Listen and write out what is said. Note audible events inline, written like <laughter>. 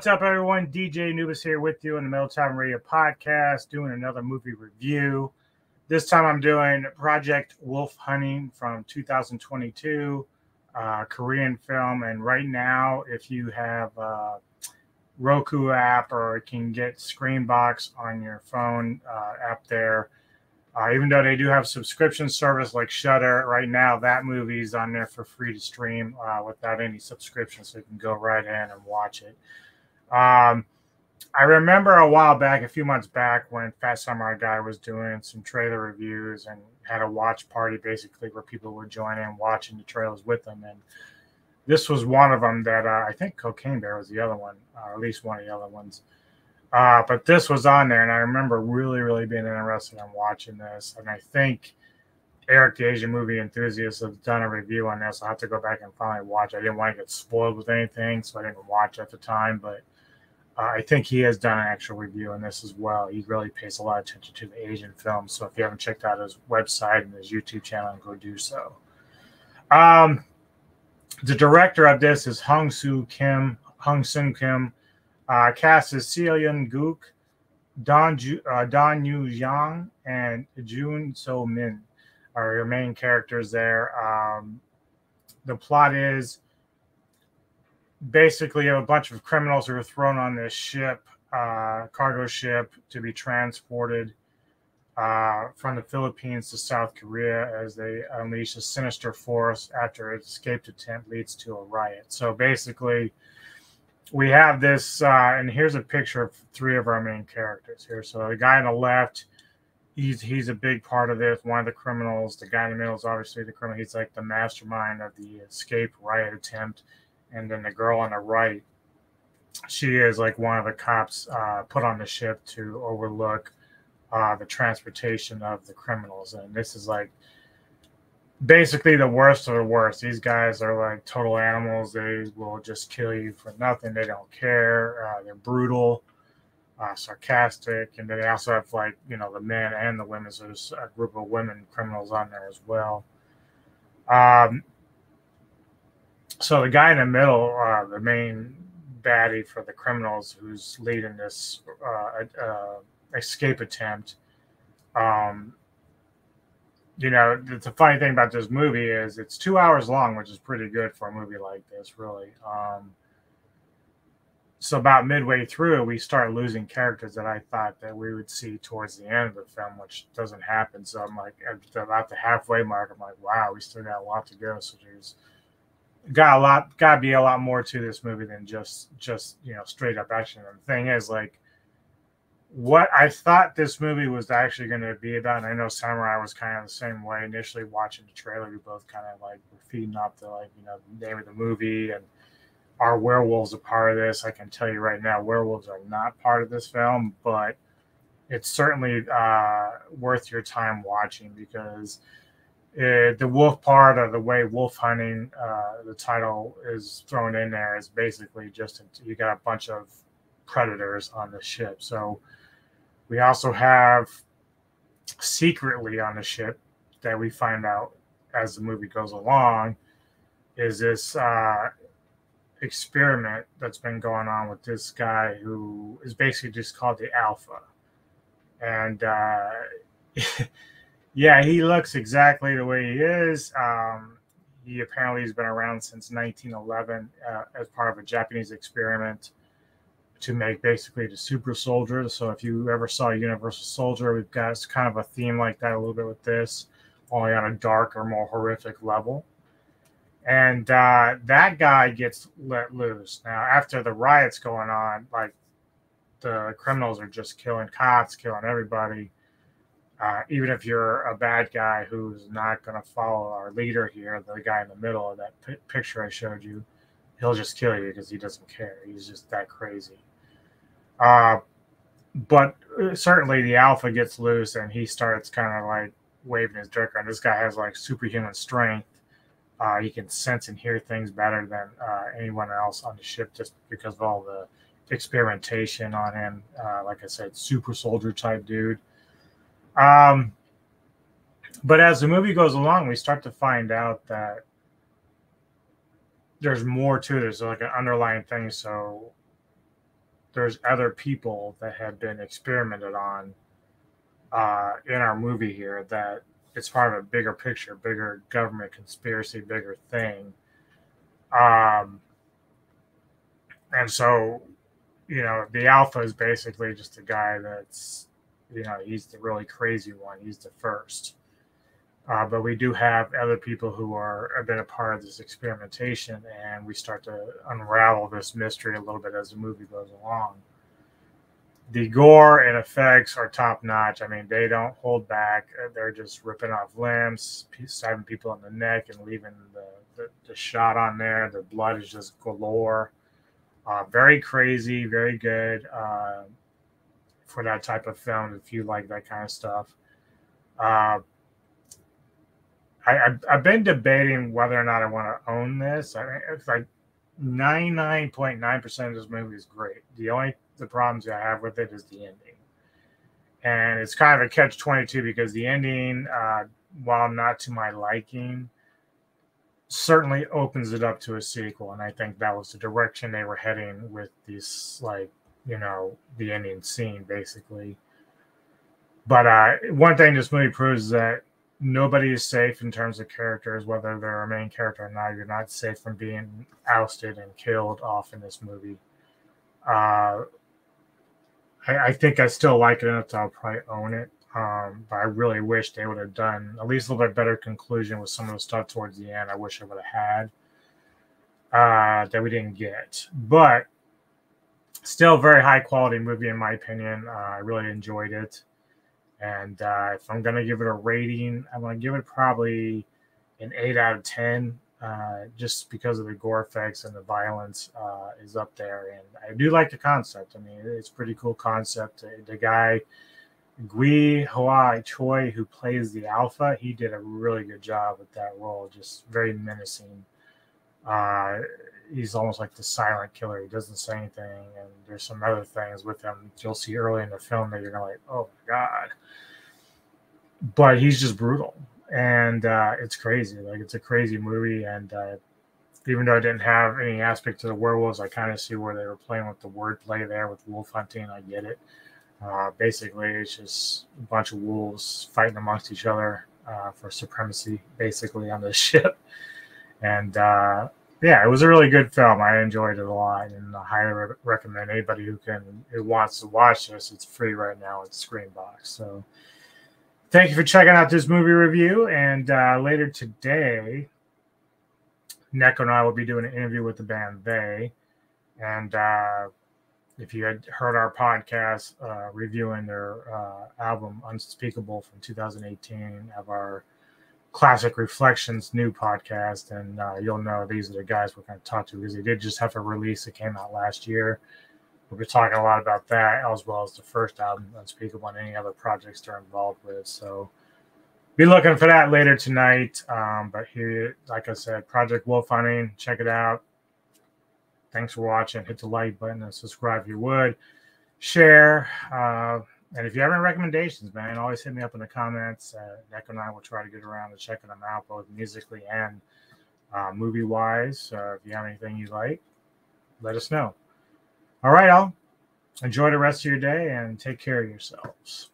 What's up, everyone? DJ Anubis here with you on the Metal Time Radio podcast, doing another movie review. This time I'm doing Project Wolf Hunting from 2022, uh, Korean film. And right now, if you have a Roku app or can get Screambox on your phone uh, app there, uh, even though they do have subscription service like Shudder, right now that movie is on there for free to stream uh, without any subscription, so you can go right in and watch it. Um, I remember a while back, a few months back, when Fat Samurai Guy was doing some trailer reviews and had a watch party basically where people would join in watching the trailers with them. And this was one of them that uh, I think Cocaine Bear was the other one, or at least one of the other ones. Uh, but this was on there, and I remember really, really being interested in watching this. And I think Eric, the Asian movie enthusiast, has done a review on this. I have to go back and finally watch. I didn't want to get spoiled with anything, so I didn't watch at the time. But uh, I think he has done an actual review on this as well. He really pays a lot of attention to the Asian films. So if you haven't checked out his website and his YouTube channel, go do so. Um, the director of this is Hung Soo Kim, Hung Sung Kim. Uh, cast is Seoyeon Gook, Don Ju, uh, Don Yu Yang, and Jun So Min are your main characters there. Um, the plot is basically a bunch of criminals who are thrown on this ship, uh, cargo ship, to be transported uh, from the Philippines to South Korea as they unleash a sinister force after an escape attempt leads to a riot. So basically, we have this, uh, and here's a picture of three of our main characters here. So the guy on the left, he's he's a big part of this. One of the criminals. The guy in the middle is obviously the criminal. He's like the mastermind of the escape riot attempt and then the girl on the right, she is like one of the cops uh, put on the ship to overlook uh, the transportation of the criminals. And this is like basically the worst of the worst. These guys are like total animals. They will just kill you for nothing. They don't care. Uh, they're brutal, uh, sarcastic, and then they also have like you know the men and the women. So there's a group of women criminals on there as well. Um, so the guy in the middle, uh, the main baddie for the criminals, who's leading this uh, uh, escape attempt, um, you know, the funny thing about this movie is it's two hours long, which is pretty good for a movie like this, really. Um, so about midway through, we start losing characters that I thought that we would see towards the end of the film, which doesn't happen. So I'm like, at about the halfway mark, I'm like, wow, we still got a lot to go. So there's got a lot got to be a lot more to this movie than just just you know straight up action. And the thing is like what i thought this movie was actually going to be about and i know samurai was kind of the same way initially watching the trailer we both kind of like were feeding off the like you know name of the movie and are werewolves a part of this? I can tell you right now werewolves are not part of this film but it's certainly uh, worth your time watching because uh, the wolf part of the way wolf hunting uh, the title is thrown in there is basically just you got a bunch of predators on the ship. So we also have secretly on the ship that we find out as the movie goes along is this uh, experiment that's been going on with this guy who is basically just called the alpha. And uh, <laughs> Yeah, he looks exactly the way he is. Um, he apparently has been around since 1911 uh, as part of a Japanese experiment to make basically the super soldier. So if you ever saw Universal Soldier, we've got kind of a theme like that a little bit with this, only on a darker, more horrific level. And uh, that guy gets let loose. Now, after the riots going on, like the criminals are just killing cops, killing everybody uh, even if you're a bad guy who's not going to follow our leader here, the guy in the middle of that p- picture I showed you, he'll just kill you because he doesn't care. He's just that crazy. Uh, but uh, certainly the alpha gets loose and he starts kind of like waving his dick around. This guy has like superhuman strength. Uh, he can sense and hear things better than uh, anyone else on the ship just because of all the experimentation on him. Uh, like I said, super soldier type dude. Um, but as the movie goes along, we start to find out that there's more to this, like an underlying thing. So there's other people that have been experimented on uh, in our movie here that it's part of a bigger picture, bigger government conspiracy, bigger thing. Um, and so, you know, the alpha is basically just a guy that's, you know, he's the really crazy one. He's the first. Uh, but we do have other people who are have been a part of this experimentation, and we start to unravel this mystery a little bit as the movie goes along. The gore and effects are top notch. I mean, they don't hold back. They're just ripping off limbs, stabbing people in the neck, and leaving the, the, the shot on there. The blood is just galore. Uh, very crazy, very good uh, for that type of film. If you like that kind of stuff. Uh, I, have been debating whether or not I want to own this. I mean, it's like 99.9% of this movie is great. The only the problems I have with it is the ending. And it's kind of a catch 22 because the ending, uh, while not to my liking, certainly opens it up to a sequel. And I think that was the direction they were heading with these like, you know, the ending scene, basically. But uh, one thing this movie proves is that nobody is safe in terms of characters, whether they're a main character or not. You're not safe from being ousted and killed off in this movie. Uh, I, I, think I still like it enough to probably own it. Um, but I really wish they would have done at least a little bit better conclusion with some of the stuff towards the end. I wish I would have had uh, that we didn't get. But still, very high quality movie in my opinion. Uh, I really enjoyed it. And uh, if I'm going to give it a rating, I'm to give it probably an 8 out of 10, uh, just because of the gore effects and the violence uh, is up there. And I do like the concept. I mean, it's pretty cool concept. The guy, Gui Hua Choi, who plays the Alpha, he did a really good job with that role, just very menacing. Uh, he's almost like the silent killer. He doesn't say anything, and there's some other things with him you'll see early in the film that you're gonna like, oh my god. But he's just brutal, and uh, it's crazy. Like it's a crazy movie, and uh, even though I didn't have any aspect to the werewolves, I kind of see where they were playing with the wordplay there with wolf hunting. I get it. Uh, basically, it's just a bunch of wolves fighting amongst each other uh, for supremacy, basically on this <laughs> ship. And uh, yeah, it was a really good film. I enjoyed it a lot, and I highly re- recommend anybody who can who wants to watch this. It's free right now at Screambox. So, thank you for checking out this movie review. And uh, later today, Neko and I will be doing an interview with the band They. And uh, if you had heard our podcast uh, reviewing their uh, album Unspeakable from 2018, of our Classic Reflections new podcast, and uh, you'll know these are the guys we're going to talk to because they did just have a release that came out last year. We'll be talking a lot about that as well as the first album, Unspeakable, and any other projects they're involved with. So be looking for that later tonight. Um, but here, like I said, Project Wolf Hunting, check it out. Thanks for watching. Hit the like button and subscribe if you would. Share. Uh, and if you have any recommendations, man, always hit me up in the comments. Uh, and I will try to get around to checking them out, both musically and uh, movie wise. Uh, if you have anything you like, let us know. All right, all. Enjoy the rest of your day and take care of yourselves.